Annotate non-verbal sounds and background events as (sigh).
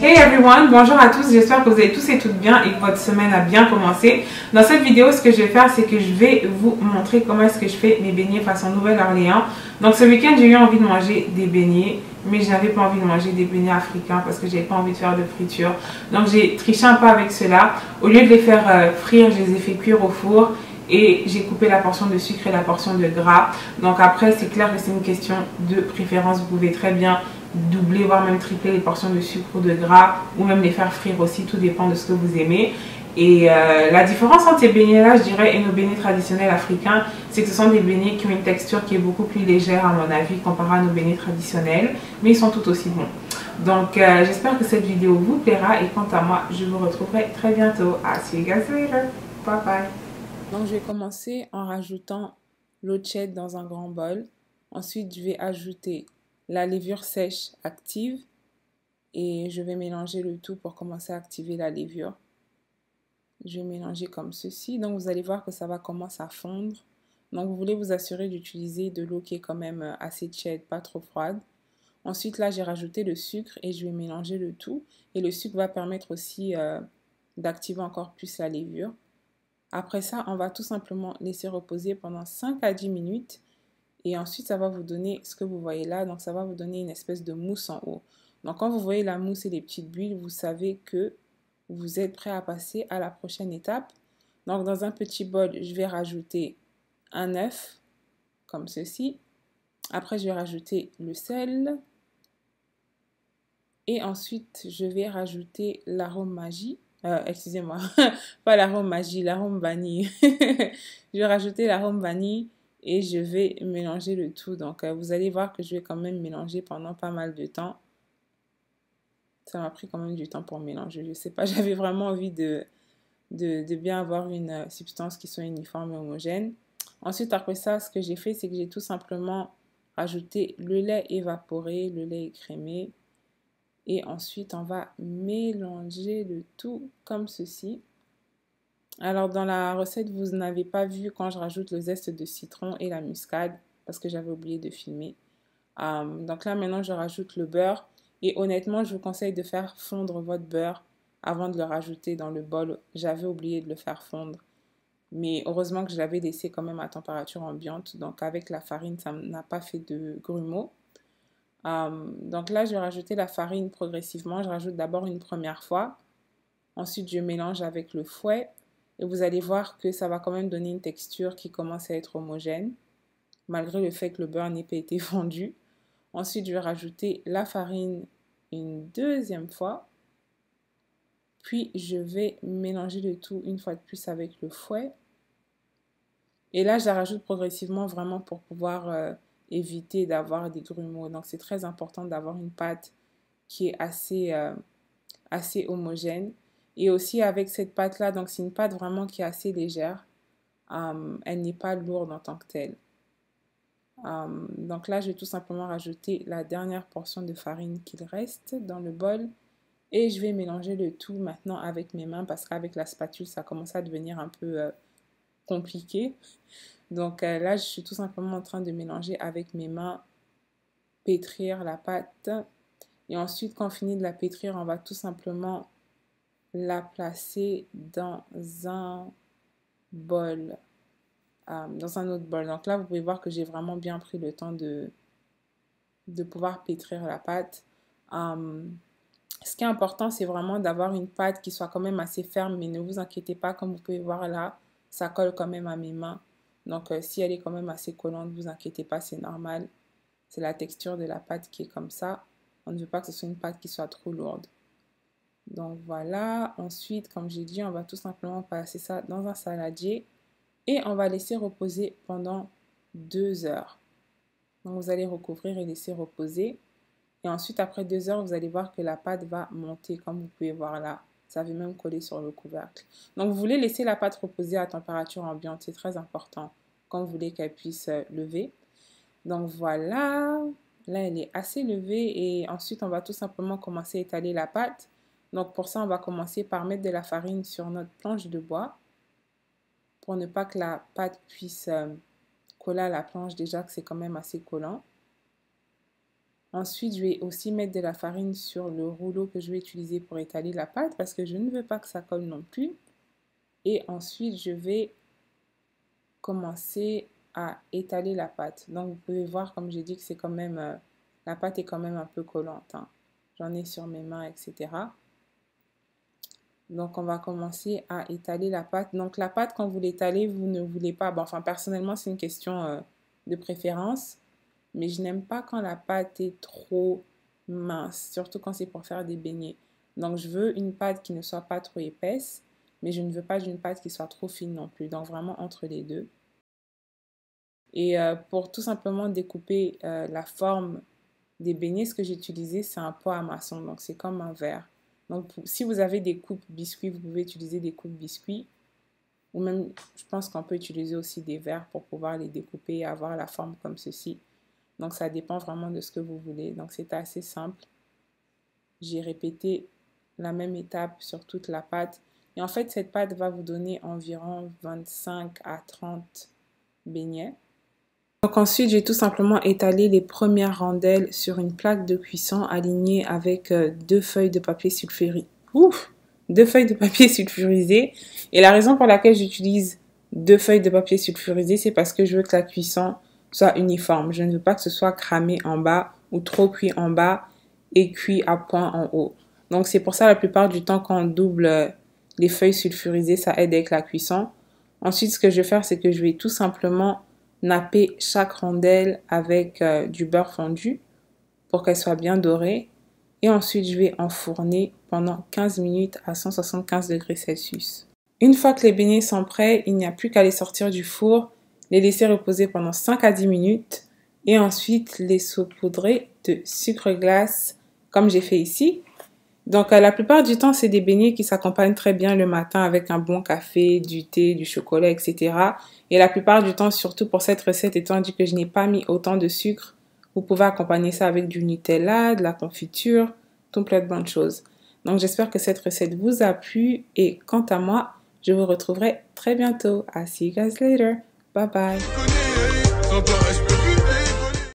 Hey everyone, bonjour à tous, j'espère que vous allez tous et toutes bien et que votre semaine a bien commencé. Dans cette vidéo, ce que je vais faire, c'est que je vais vous montrer comment est-ce que je fais mes beignets façon Nouvelle-Orléans. Donc ce week-end, j'ai eu envie de manger des beignets, mais je n'avais pas envie de manger des beignets africains parce que j'avais pas envie de faire de friture. Donc j'ai triché un peu avec cela. Au lieu de les faire euh, frire, je les ai fait cuire au four et j'ai coupé la portion de sucre et la portion de gras. Donc après, c'est clair que c'est une question de préférence. Vous pouvez très bien doubler, voire même tripler les portions de sucre ou de gras, ou même les faire frire aussi, tout dépend de ce que vous aimez. Et euh, la différence entre ces beignets-là, je dirais, et nos beignets traditionnels africains, c'est que ce sont des beignets qui ont une texture qui est beaucoup plus légère, à mon avis, comparé à nos beignets traditionnels, mais ils sont tout aussi bons. Donc, euh, j'espère que cette vidéo vous plaira, et quant à moi, je vous retrouverai très bientôt. À see you guys later. Bye bye. Donc, je vais commencer en rajoutant l'eau de dans un grand bol. Ensuite, je vais ajouter la levure sèche active et je vais mélanger le tout pour commencer à activer la levure. Je vais mélanger comme ceci. Donc vous allez voir que ça va commencer à fondre. Donc vous voulez vous assurer d'utiliser de l'eau qui est quand même euh, assez tiède, pas trop froide. Ensuite là j'ai rajouté le sucre et je vais mélanger le tout. Et le sucre va permettre aussi euh, d'activer encore plus la levure. Après ça, on va tout simplement laisser reposer pendant 5 à 10 minutes et ensuite, ça va vous donner ce que vous voyez là. Donc, ça va vous donner une espèce de mousse en haut. Donc, quand vous voyez la mousse et les petites bulles, vous savez que vous êtes prêt à passer à la prochaine étape. Donc, dans un petit bol, je vais rajouter un œuf, comme ceci. Après, je vais rajouter le sel. Et ensuite, je vais rajouter l'arôme magie. Euh, excusez-moi, (laughs) pas l'arôme magie, l'arôme vanille. (laughs) je vais rajouter l'arôme vanille et je vais mélanger le tout. Donc, euh, vous allez voir que je vais quand même mélanger pendant pas mal de temps. Ça m'a pris quand même du temps pour mélanger. Je sais pas, (laughs) j'avais vraiment envie de, de, bien avoir une euh, substance qui soit uniforme et homogène. Ensuite, après ça, ce que j'ai fait, c'est que j'ai tout simplement ajouté le lait évaporé, le lait écrémé. Et ensuite, on va mélanger le tout comme ceci. Alors dans la recette, vous n'avez pas vu quand je rajoute le zeste de citron et la muscade parce que j'avais oublié de filmer. Euh, donc là maintenant je rajoute le beurre et honnêtement je vous conseille de faire fondre votre beurre avant de le rajouter dans le bol. J'avais oublié de le faire fondre. Mais heureusement que je l'avais laissé quand même à température ambiante. Donc avec la farine, ça n'a pas fait de grumeaux. Euh, donc là, je vais rajouter la farine progressivement. Je rajoute d'abord une première fois. Ensuite, je mélange avec le fouet. Et vous allez voir que ça va quand même donner une texture qui commence à être homogène, malgré le fait que le beurre n'ait pas été (laughs) fondu. Ensuite, je vais rajouter la farine une deuxième fois. Puis, je vais mélanger le tout une fois de plus avec le fouet. Et là, je la rajoute progressivement vraiment pour pouvoir euh, éviter d'avoir des grumeaux. Donc, c'est très important d'avoir une pâte qui est assez, euh, assez homogène. Et aussi avec cette pâte-là, donc c'est une pâte vraiment qui est assez légère. Hum, elle n'est pas lourde en tant que telle. Hum, donc là, je vais tout simplement rajouter la dernière portion de farine qu'il reste dans le bol. Et je vais mélanger le tout maintenant avec mes mains parce qu'avec la spatule, ça commence à devenir un peu euh, compliqué. Donc euh, là, je suis tout simplement en train de mélanger avec mes mains, pétrir la pâte. Et ensuite, quand on finit de la pétrir, on va tout simplement la placer dans un bol, euh, dans un autre bol. Donc là, vous pouvez voir que j'ai vraiment bien pris le temps de, de pouvoir pétrir la pâte. Euh, ce qui est important, c'est vraiment d'avoir une pâte qui soit quand même assez ferme, mais ne vous inquiétez pas, comme vous pouvez voir là, ça colle quand même à mes mains. Donc euh, si elle est quand même assez collante, ne vous inquiétez pas, c'est normal. C'est la texture de la pâte qui est comme ça. On ne veut pas que ce soit une pâte qui soit trop lourde. Donc voilà, ensuite, comme j'ai dit, on va tout simplement passer ça dans un saladier et on va laisser reposer pendant deux heures. Donc vous allez recouvrir et laisser reposer. Et ensuite, après deux heures, vous allez voir que la pâte va monter, comme vous pouvez voir là. Ça va même coller sur le couvercle. Donc, vous voulez laisser la pâte reposer à température ambiante. C'est très important quand vous voulez qu'elle puisse euh, lever. Donc, voilà. Là, elle est assez levée. Et ensuite, on va tout simplement commencer à étaler la pâte. Donc pour ça, on va commencer par mettre de la farine sur notre planche de bois pour ne pas que la pâte puisse euh, coller à la planche déjà que c'est quand même assez collant. Ensuite, je vais aussi mettre de la farine sur le rouleau que je vais utiliser pour étaler la pâte parce que je ne veux pas que ça colle non plus. Et ensuite, je vais commencer à étaler la pâte. Donc, vous pouvez voir, comme j'ai dit, que c'est quand même, euh, la pâte est quand même un peu collante. Hein. J'en ai sur mes mains, etc. Donc, on va commencer à étaler la pâte. Donc, la pâte, quand vous l'étalez, vous ne voulez pas... Bon, enfin, personnellement, c'est une question euh, de préférence. Mais je n'aime pas quand la pâte est trop mince, surtout quand c'est pour faire des beignets. Donc je veux une pâte qui ne soit pas trop épaisse, mais je ne veux pas une pâte qui soit trop fine non plus. Donc vraiment entre les deux. Et euh, pour tout simplement découper euh, la forme des beignets, ce que j'ai utilisé, c'est un pot à maçon. Donc c'est comme un verre. Donc si vous avez des coupes biscuits, vous pouvez utiliser des coupes biscuits. Ou même, je pense qu'on peut utiliser aussi des verres pour pouvoir les découper et avoir la forme comme ceci. Donc ça dépend vraiment de ce que vous voulez. Donc c'est assez simple. J'ai répété la même étape sur toute la pâte. Et en fait, cette pâte va vous donner environ 25 à 30 beignets. Donc ensuite, j'ai tout simplement étalé les premières rondelles sur une plaque de cuisson alignée avec euh, deux feuilles de papier sulfurisé. Ouf Deux feuilles de papier sulfurisé. Et la raison pour laquelle j'utilise deux feuilles de papier sulfurisé, c'est parce que je veux que la cuisson soit uniforme. Je ne veux pas que ce soit cramé en bas ou trop cuit en bas et cuit à point en haut. Donc c'est pour ça la plupart du temps quand on double euh, les feuilles sulfurisées, ça aide avec la cuisson. Ensuite, ce que je vais faire, c'est que je vais tout simplement napper chaque rondelle avec euh, du beurre fondu pour qu'elle soit bien dorée. Et ensuite, je vais enfourner pendant 15 minutes à 175 degrés Celsius. Une fois que les beignets sont prêts, il n'y a plus qu'à les sortir du four les laisser reposer pendant 5 à 10 minutes et ensuite les saupoudrer de sucre glace comme j'ai fait ici. Donc euh, la plupart du temps, c'est des beignets qui s'accompagnent très bien le matin avec un bon café, du thé, du chocolat, etc. Et la plupart du temps, surtout pour cette recette, étant donné que je n'ai pas mis autant de sucre, vous pouvez accompagner ça avec du Nutella, de la confiture, tout plein de bonnes choses. Donc j'espère que cette recette vous a plu et quant à moi, je vous retrouverai très bientôt. I see you guys later. Bye bye.